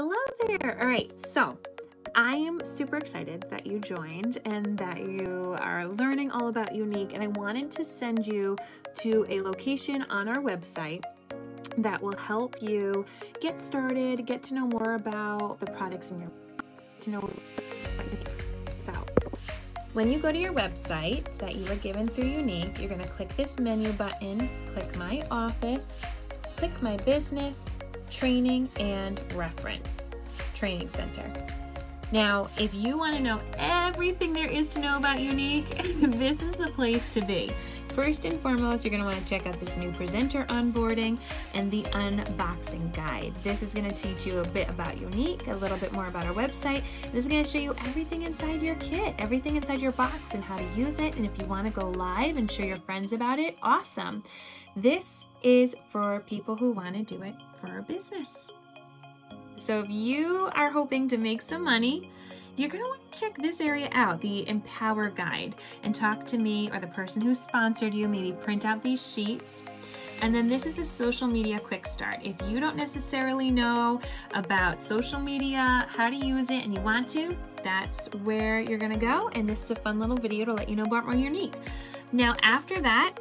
Hello there. All right, so I am super excited that you joined and that you are learning all about Younique. and I wanted to send you to a location on our website that will help you get started, get to know more about the products in your to know so when you go to your website that you were given through Younique, you're going to click this menu button, click My Office, click My Business, Training, and Reference Training Center. Now, if you want to know everything there is to know about Younique, this is the place to be. First and foremost, you're going to want to check out this new presenter onboarding and the unboxing guide. This is going to teach you a bit about Younique, a little bit more about our website. This is going to show you everything inside your kit, everything inside your box and how to use it. And if you want to go live and show your friends about it, awesome. This is for people who want to do it for a business. So if you are hoping to make some money, you're going to want to check this area out, the Empower Guide, and talk to me or the person who sponsored you. Maybe print out these sheets. And then this is a social media quick start. If you don't necessarily know about social media, how to use it, and you want to, that's where you're gonna go. And this is a fun little video to let you know about more Younique. Now, after that,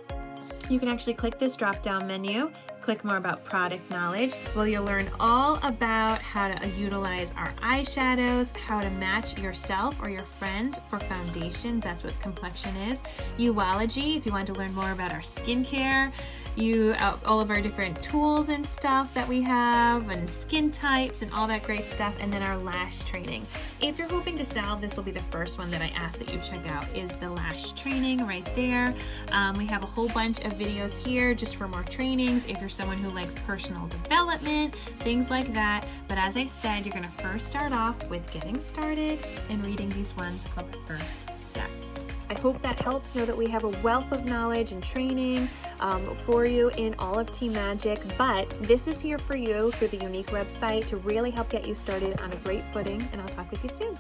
you can actually click this drop down menu click more about product knowledge, well, you'll learn all about how to utilize our eyeshadows, how to match yourself or your friends for foundations. That's what complexion is. Uology, if you want to learn more about our skincare, you uh, all of our different tools and stuff that we have and skin types and all that great stuff and then our lash training. If you're hoping to sell this will be the first one that I ask that you check out is the lash training right there. Um, we have a whole bunch of videos here just for more trainings if you're someone who likes personal development things like that. But as I said you're gonna first start off with getting started and reading these ones called first steps. I hope that helps. Know that we have a wealth of knowledge and training um, for you in all of Team Magic, but this is here for you through the Younique website to really help get you started on a great footing, and I'll talk with you soon.